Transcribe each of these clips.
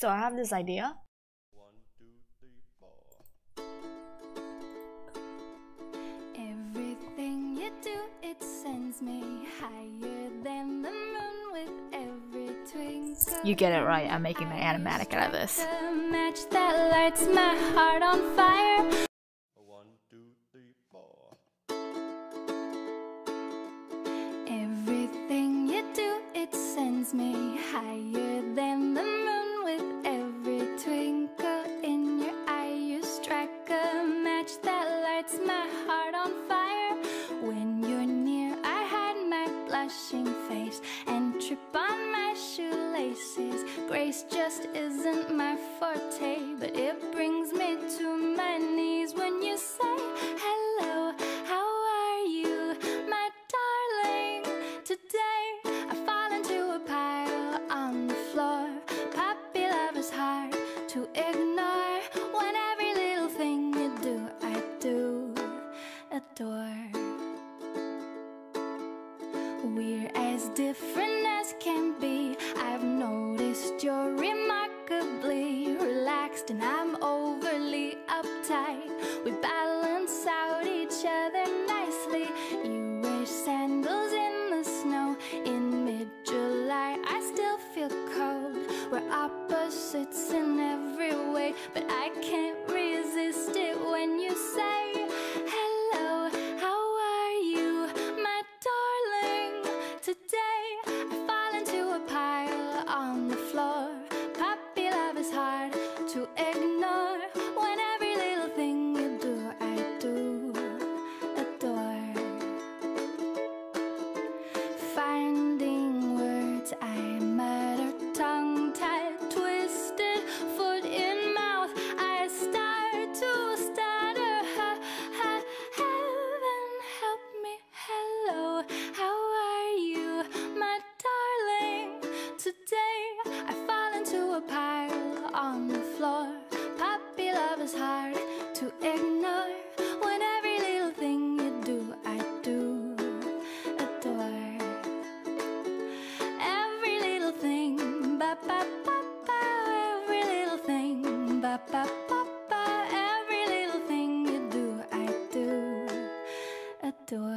so I have this idea. One, two, three, four. Everything you do, it sends me higher than the moon with every twinkle. You get it right. I'm making an animatic out of this. The match that lights my heart on fire. One, two, three, four. Everything you do, it sends me higher than the moon lights my heart on fire. When you're near, I hide my blushing face and trip on my shoelaces. Grace just isn't my We're as different as can be. I've noticed you're remarkably relaxed, and I'm overly uptight. We balance out each other nicely. You wear sandals in the snow in mid July. I still feel cold. We're opposites in every way, but I can't resist it when you say, is hard to ignore.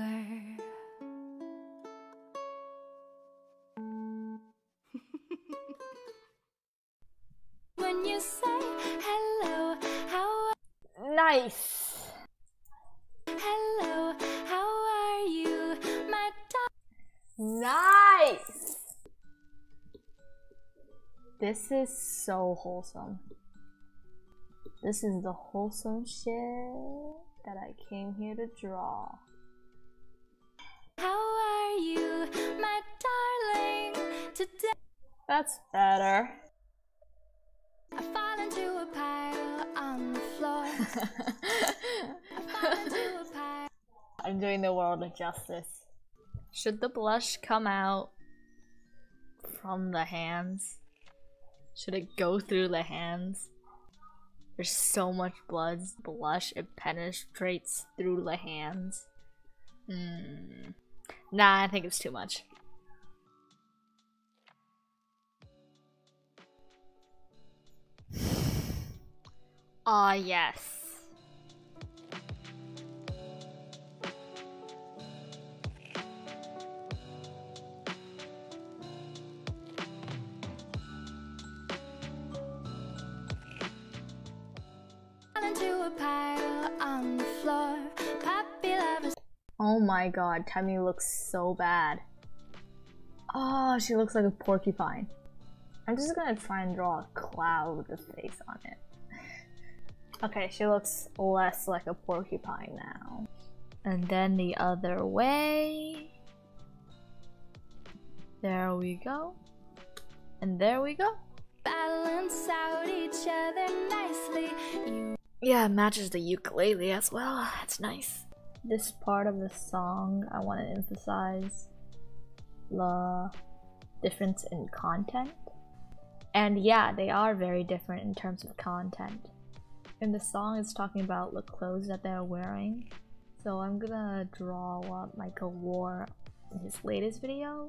when you say hello, how Nice. hello, how are you, my darling? Nice. This is so wholesome. This is the wholesome shit that I came here to draw. How are you, my darling? Today That's better. I fall into a pile on the floor. fall into a pile. I'm doing the world a justice. Should the blush come out from the hands? Should it go through the hands? There's so much blood. Blush, it penetrates through the hands. Hmm. Nah, I think it's too much. Ah, yes. Into a pile on the floor. Is Oh my god, Tammy looks so bad. Oh, she looks like a porcupine. I'm just gonna try and draw a cloud with a face on it. Okay, she looks less like a porcupine now. And then the other way. There we go. And there we go. balance out each other nicely. You Yeah, it matches the ukulele as well. That's nice. This part of the song, I want to emphasize the difference in content. And yeah, they are very different in terms of content. And the song, is talking about the clothes that they're wearing. So I'm gonna draw what Michael wore in his latest video,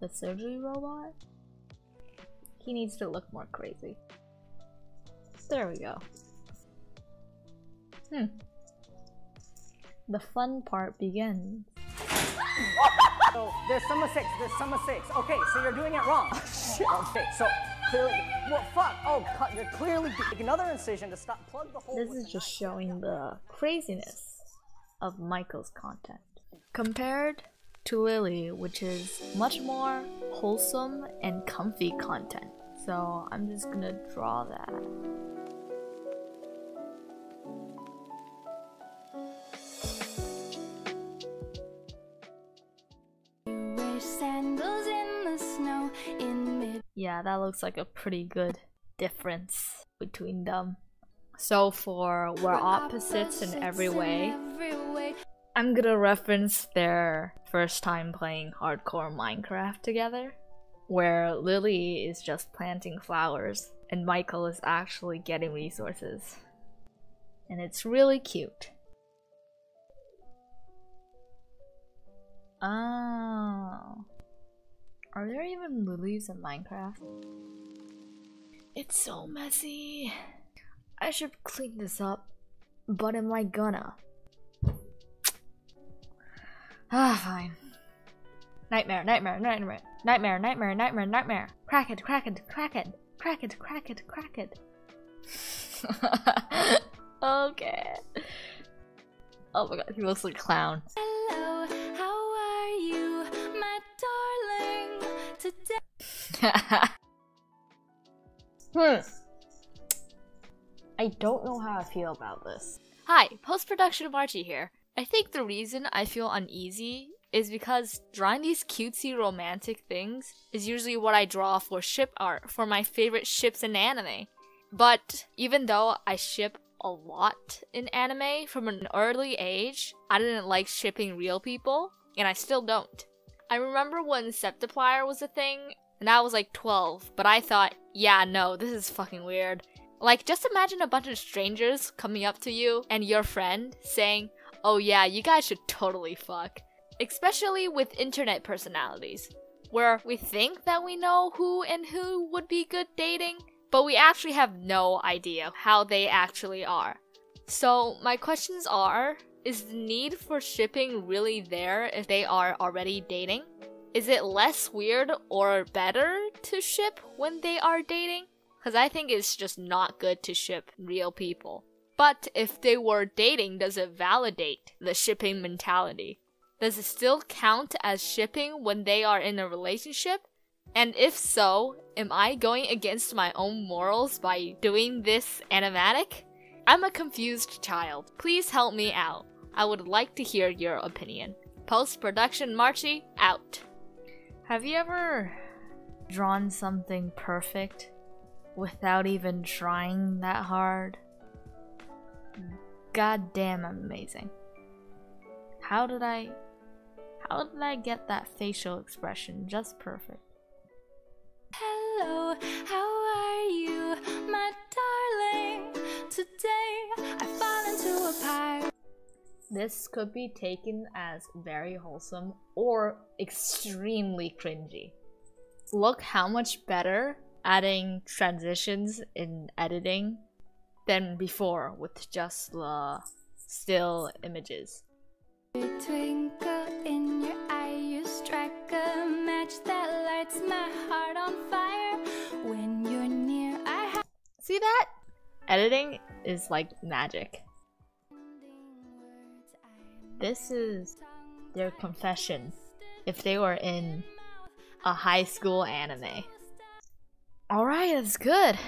the surgery robot. He needs to look more crazy. There we go. Hmm. The fun part begins. So there's summer six, there's summer six. Okay, so you're doing it wrong. Oh, okay, so clearly, well, fuck. Oh, cut. You're clearly make another incision to stop. Plug the hole. This is just knife. showing the craziness of Michael's content. Compared to Lily, which is much more wholesome and comfy content. So I'm just gonna draw that. Sandals in the snow in mid. Yeah, that looks like a pretty good difference between them. So for we're opposites in every way, every way. I'm gonna reference their first time playing hardcore Minecraft together, where Lily is just planting flowers and Michael is actually getting resources. And it's really cute. Oh. Are there even lilies in Minecraft? It's so messy. I should clean this up, but am I gonna? Ah, fine. Nightmare, nightmare, nightmare, nightmare, nightmare, nightmare, nightmare. Crack it, crack it, crack it, crack it, crack it, crack it. okay. Oh my god, he looks like a clown. Hmm. I don't know how I feel about this. Hi, post production Marchie here. I think the reason I feel uneasy is because drawing these cutesy romantic things is usually what I draw for ship art for my favorite ships in anime. But even though I ship a lot in anime from an early age, I didn't like shipping real people, and I still don't. I remember when Septiplier was a thing, and I was like 12, but I thought, yeah, no, this is fucking weird. Like, just imagine a bunch of strangers coming up to you and your friend saying, Oh, yeah, you guys should totally fuck. Especially with internet personalities, where we think that we know who and who would be good dating, but we actually have no idea how they actually are. So, my questions are Is the need for shipping really there if they are already dating? Is it less weird or better to ship when they are dating? Because I think it's just not good to ship real people. But if they were dating, does it validate the shipping mentality? Does it still count as shipping when they are in a relationship? And if so, am I going against my own morals by doing this animatic? I'm a confused child. Please help me out. I would like to hear your opinion. Post production Marchie out. Have you ever drawn something perfect without even trying that hard? Goddamn amazing. How did I. How did I get that facial expression just perfect? Hello, This could be taken as very wholesome or extremely cringy. Look how much better adding transitions in editing than before with just the still images. You twinkle in your eye, you strike a match that lights my heart on fire. When you're near, I have See that? Editing is like magic. This is their confession if they were in a high school anime. Alright, that's good.